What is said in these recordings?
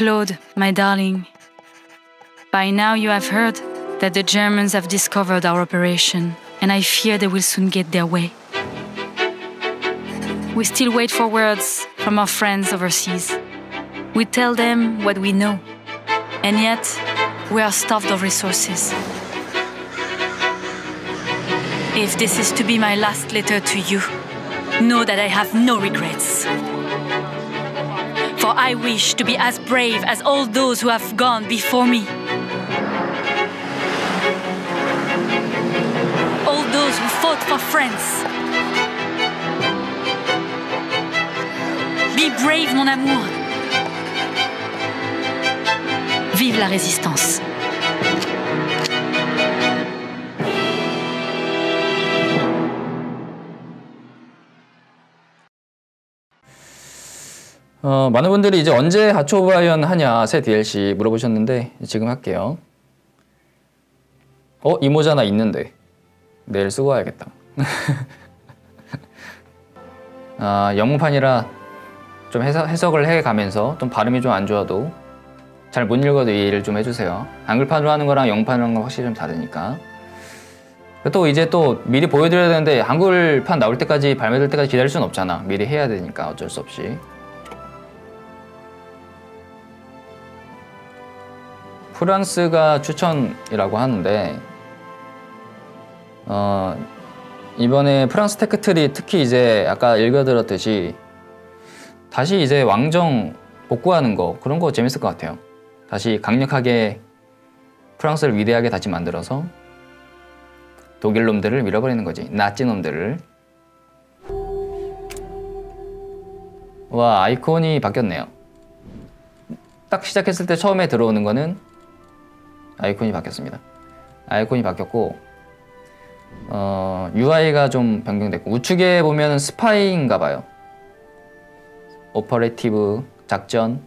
Claude, my darling. By now you have heard that the Germans have discovered our operation, and I fear they will soon get their way. We still wait for words from our friends overseas. We tell them what we know, and yet we are starved of resources. If this is to be my last letter to you, know that I have no regrets. For I wish to be as brave as all those who have gone before me. All those who fought for France. Be brave, mon amour. Vive la résistance. 어, 많은 분들이 이제 언제 하초바이언 하냐 새 DLC 물어보셨는데 지금 할게요. 어? 이 모자 나 있는데 내일 쓰고 와야겠다. 아, 영문판이라 좀 해석, 해석을 해가면서 좀 발음이 좀 안 좋아도 잘 못 읽어도 이해를 좀 해주세요. 한글판으로 하는 거랑 영문판으로 하는 거 확실히 좀 다르니까. 또 이제 또 미리 보여드려야 되는데 한글판 나올 때까지 발매될 때까지 기다릴 수는 없잖아. 미리 해야 되니까 어쩔 수 없이. 프랑스가 추천이라고 하는데 어, 이번에 프랑스 tech tree 특히 이제 아까 읽어드렸듯이 다시 이제 왕정 복구하는 거 그런 거 재밌을 것 같아요. 다시 강력하게 프랑스를 위대하게 다시 만들어서 독일 놈들을 밀어버리는 거지. 나치 놈들을. 와 아이콘이 바뀌었네요. 딱 시작했을 때 처음에 들어오는 거는 아이콘이 바뀌었습니다. 아이콘이 바뀌었고 어, UI가 좀 변경됐고 우측에 보면 스파이인가 봐요. operative 작전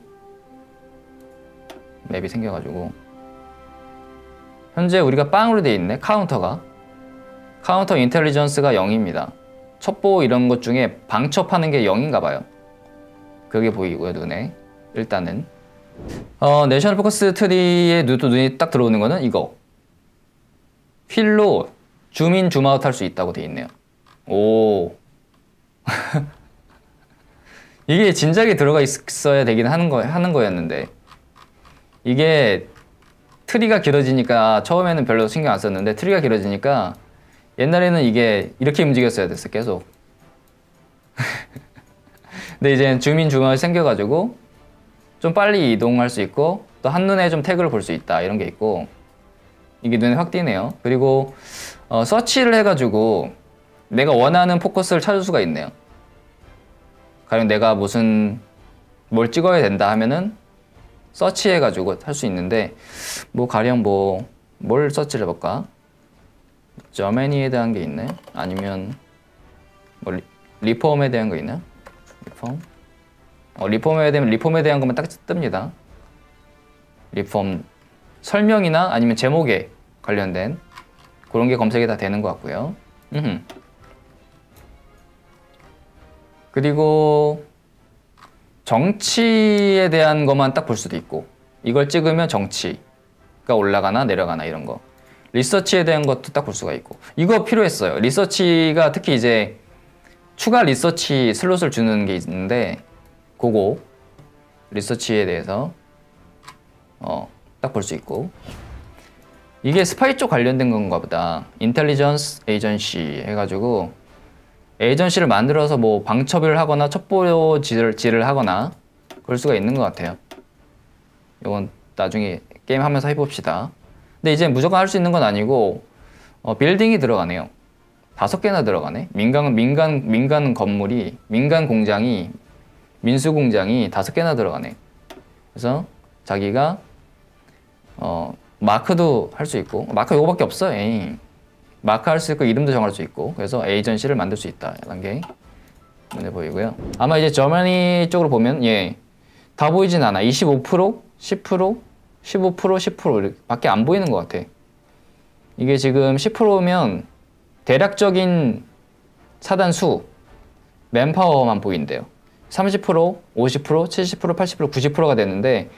map이 생겨가지고 현재 우리가 빵으로 돼 있네 counter가 counter intelligence가 0입니다. 첩보 이런 것 중에 방첩하는 게 0인가 봐요. 그게 보이고요 눈에 일단은 어, national focus tree에 눈, 눈이 딱 들어오는 거는 이거. 휠로 줌인 줌아웃 할 수 있다고 돼 있네요. 오. 이게 진작에 들어가 있어야 되긴 하는 거 하는 거였는데 이게 tree가 길어지니까 처음에는 별로 신경 안 썼는데 tree가 길어지니까 옛날에는 이게 이렇게 움직였어야 됐어 계속. 근데 이제 줌인 줌아웃 생겨가지고 좀 빨리 이동할 수 있고 또 한눈에 좀 태그를 볼 수 있다 이런 게 있고 이게 눈에 확 띄네요. 그리고 어, 서치를 해가지고 내가 원하는 포커스를 찾을 수가 있네요. 가령 내가 무슨 뭘 찍어야 된다 하면은 서치 해가지고 할 수 있는데 뭐 가령 뭐 뭘 서치를 해볼까? 저메니에 대한 게 있네? 아니면 뭐 리, 폼에 대한 거 있나? 리폼 어, 리폼에 대한 리폼에 대한 것만 딱 뜹니다. 리폼 설명이나 아니면 제목에 관련된 그런 게 검색이 다 되는 것 같고요. 음흠. 그리고 정치에 대한 것만 딱 볼 수도 있고 이걸 찍으면 정치가 올라가나 내려가나 이런 거 리서치에 대한 것도 딱 볼 수가 있고 이거 필요했어요. 리서치가 특히 이제 추가 리서치 슬롯을 주는 게 있는데 그거 리서치에 대해서 어, 딱 볼 수 있고. 이게 스파이 쪽 관련된 건가 보다. intelligence agency 해가지고 에이전시를 만들어서 뭐 방첩을 하거나 첩보질을 하거나 그럴 수가 있는 것 같아요. 이건 나중에 게임 하면서 해봅시다. 근데 이제 무조건 할 수 있는 건 아니고 어, 빌딩이 들어가네요. 다섯 개나 들어가네. 민간 민간 민간 건물이 민간 공장이 민수 공장이 다섯 개나 들어가네. 그래서 자기가 어, 마크도 할 수 있고 마크 요거밖에 없어. 에이. 마크 할 수 있고 이름도 정할 수 있고 그래서 에이전시를 만들 수 있다. 이런 게 눈에 보이고요. 아마 이제 저머니 쪽으로 보면 예. 다 보이진 않아. 25%, 10%, 15%, 10% 밖에 안 보이는 것 같아. 이게 지금 10%면 대략적인 사단 수, 맨파워만 보인대요. 30%, 50%, 70%, 80%, 90%가 됐는데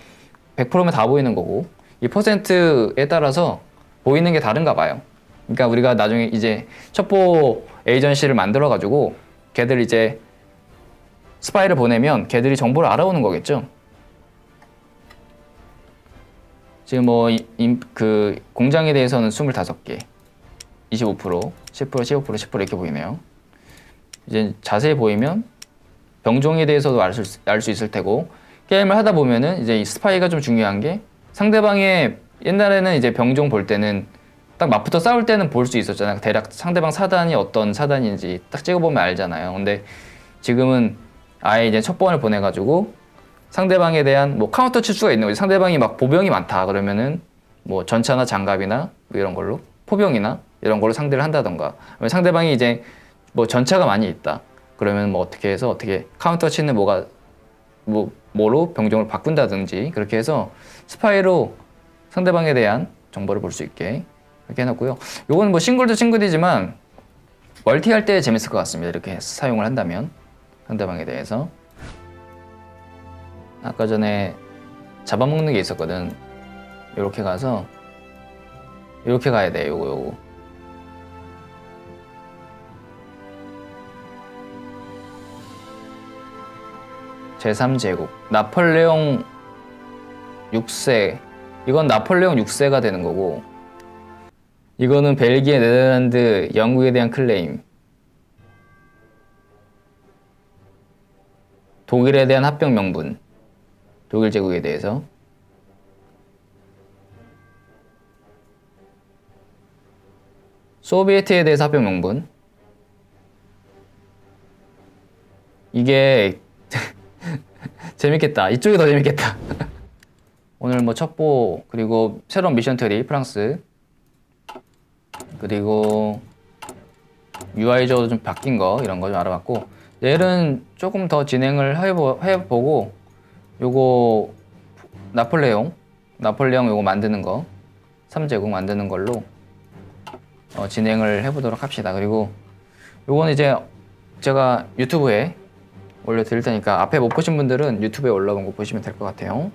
100%면 다 보이는 거고 이 퍼센트에 따라서 보이는 게 다른가 봐요. 그러니까 우리가 나중에 이제 첩보 에이전시를 만들어 가지고 걔들 이제 스파이를 보내면 걔들이 정보를 알아오는 거겠죠. 지금 뭐 그 공장에 대해서는 25개, 25%, 10%, 15%, 10% 이렇게 보이네요. 이제 자세히 보이면 병종에 대해서도 알 수 알 수 있을 테고 게임을 하다 보면은 이제 이 스파이가 좀 중요한 게 상대방의 옛날에는 이제 병종 볼 때는 딱 맞붙어 싸울 때는 볼 수 있었잖아요. 대략 상대방 사단이 어떤 사단인지 딱 찍어보면 알잖아요. 근데 지금은 아예 이제 첩보원을 보내가지고 상대방에 대한 뭐 카운터 칠 수가 있는 거지. 상대방이 막 보병이 많다 그러면은 뭐 전차나 장갑이나 뭐 이런 걸로 포병이나 이런 걸로 상대를 한다던가 상대방이 이제 뭐 전차가 많이 있다 그러면 뭐 어떻게 해서 어떻게 카운터 치는 뭐가 뭐 뭐로 병종을 바꾼다든지 그렇게 해서 스파이로 상대방에 대한 정보를 볼 수 있게 이렇게 해놨고요. 요거는 뭐 싱글도 싱글이지만 멀티 할 때 재밌을 것 같습니다. 이렇게 사용을 한다면 상대방에 대해서 아까 전에 잡아먹는 게 있었거든. 이렇게 가서 이렇게 가야 돼. 요거 요거. 제3제국. 나폴레옹 6세. 이건 나폴레옹 6세가 되는 거고 이거는 벨기에, 네덜란드, 영국에 대한 클레임. 독일에 대한 합병 명분 독일 제국에 대해서. 소비에트에 대해서 합병 명분. 이게 재밌겠다. 이쪽이 더 재밌겠다. 오늘 뭐 첩보 그리고 새로운 미션 트리 프랑스 그리고 UI 구조도 좀 바뀐 거 이런 거 좀 알아봤고 내일은 조금 더 진행을 해보, 해보고 요거 나폴레옹 나폴레옹 요거 만드는 거 3제국 만드는 걸로 어, 진행을 해보도록 합시다. 그리고 요거는 이제 제가 유튜브에 올려드릴 테니까 앞에 못 보신 분들은 유튜브에 올라온 거 보시면 될 것 같아요.